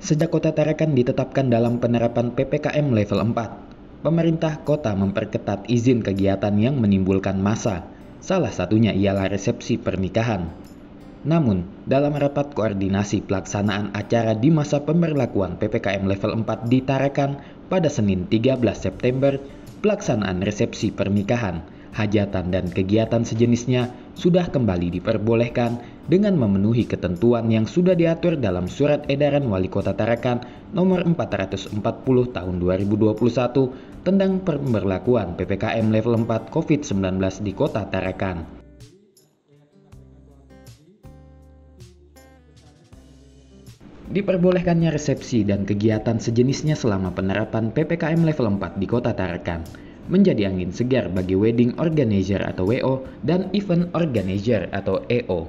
Sejak Kota Tarakan ditetapkan dalam penerapan PPKM level 4, pemerintah kota memperketat izin kegiatan yang menimbulkan massa. Salah satunya ialah resepsi pernikahan. Namun, dalam rapat koordinasi pelaksanaan acara di masa pemberlakuan PPKM level 4 di Tarakan pada Senin 13 September, pelaksanaan resepsi pernikahan hajatan dan kegiatan sejenisnya sudah kembali diperbolehkan dengan memenuhi ketentuan yang sudah diatur dalam Surat Edaran Wali Kota Tarakan nomor 440 tahun 2021 tentang pemberlakuan PPKM level 4 COVID-19 di Kota Tarakan. Diperbolehkannya resepsi dan kegiatan sejenisnya selama penerapan PPKM level 4 di Kota Tarakan menjadi angin segar bagi wedding organizer atau WO dan event organizer atau EO.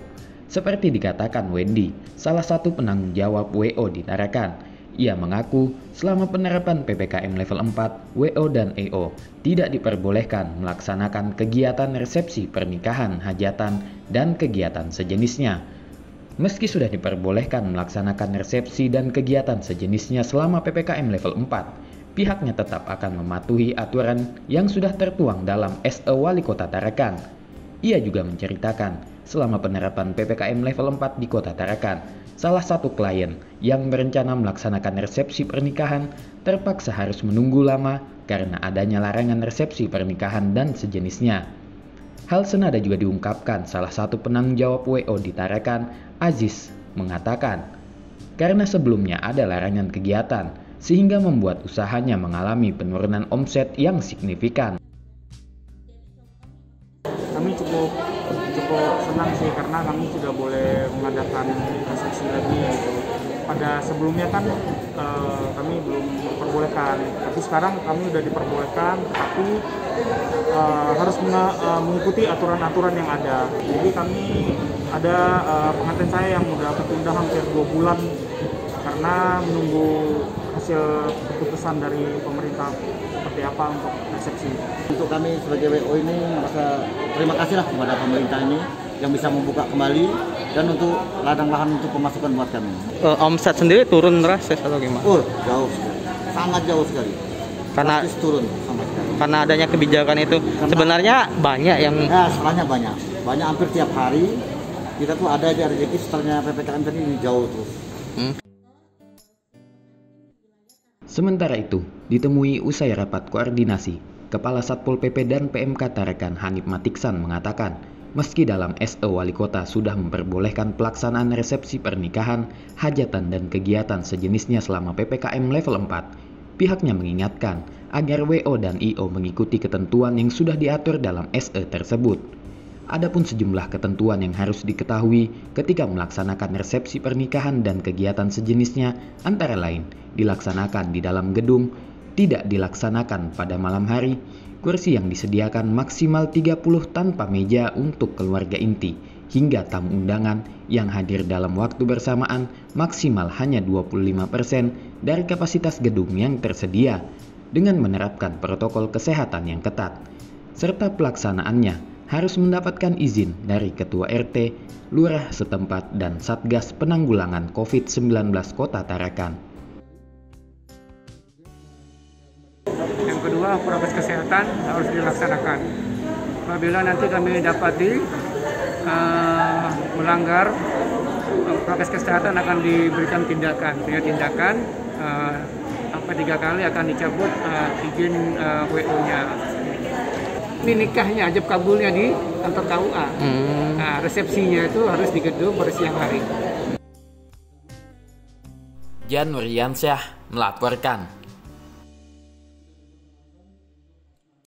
Seperti dikatakan Wendy, salah satu penanggung jawab WO di Tarakan. Ia mengaku selama penerapan PPKM level 4, WO dan EO tidak diperbolehkan melaksanakan kegiatan resepsi pernikahan, hajatan, dan kegiatan sejenisnya. Meski sudah diperbolehkan melaksanakan resepsi dan kegiatan sejenisnya selama PPKM level 4, pihaknya tetap akan mematuhi aturan yang sudah tertuang dalam SE Wali Kota Tarakan. Ia juga menceritakan, selama penerapan PPKM level 4 di Kota Tarakan, salah satu klien yang berencana melaksanakan resepsi pernikahan terpaksa harus menunggu lama karena adanya larangan resepsi pernikahan dan sejenisnya. Hal senada juga diungkapkan salah satu penanggung jawab WO di Tarakan, Aziz, mengatakan, karena sebelumnya ada larangan kegiatan, sehingga membuat usahanya mengalami penurunan omset yang signifikan. Senang sih karena kami sudah boleh mengadakan resepsi lagi gitu. Pada sebelumnya kan uh, kami belum diperbolehkan, tapi sekarang kami sudah diperbolehkan, tapi uh, harus uh, mengikuti aturan-aturan yang ada. Jadi kami ada uh, pengantin saya yang sudah ketunda hampir dua bulan karena menunggu hasil keputusan dari pemerintah seperti apa untuk resepsi. Untuk kami sebagai WO ini merasa terima kasih lah kepada pemerintah ini yang bisa membuka kembali dan untuk ladang lahan untuk pemasukan buat kami. Uh, omset sendiri turun drastis atau gimana? Oh, jauh sekali. Sangat jauh sekali. Karena Drastis turun sama sekali. Karena adanya kebijakan itu. Karena, Sebenarnya banyak yang Ya, salahnya banyak. Banyak hampir tiap hari kita tuh ada aja rezeki setelahnya PPKM tadi jauh terus. Hmm. Sementara itu, ditemui usai rapat koordinasi, Kepala Satpol PP dan PMK Tarakan Hanif Matiksan mengatakan, meski dalam SE Wali Kota sudah memperbolehkan pelaksanaan resepsi pernikahan, hajatan dan kegiatan sejenisnya selama PPKM level 4, pihaknya mengingatkan agar WO dan IO mengikuti ketentuan yang sudah diatur dalam SE tersebut. Adapun sejumlah ketentuan yang harus diketahui ketika melaksanakan resepsi pernikahan dan kegiatan sejenisnya antara lain dilaksanakan di dalam gedung, tidak dilaksanakan pada malam hari, kursi yang disediakan maksimal 30 tanpa meja untuk keluarga inti, hingga tamu undangan yang hadir dalam waktu bersamaan maksimal hanya 25% dari kapasitas gedung yang tersedia dengan menerapkan protokol kesehatan yang ketat, serta pelaksanaannya harus mendapatkan izin dari Ketua RT, Lurah setempat, dan Satgas Penanggulangan COVID-19 Kota Tarakan. Yang kedua, prokes kesehatan harus dilaksanakan. Apabila nanti kami dapati uh, melanggar, prokes kesehatan akan diberikan tindakan. Dengan tindakan uh, sampai tiga kali akan dicabut uh, izin uh, WO-nya ini nikahnya ajab kabulnya di kantor KUA. Hmm. Nah, resepsinya itu harus di gedung pada siang hari. Jan Nuriansyah melaporkan.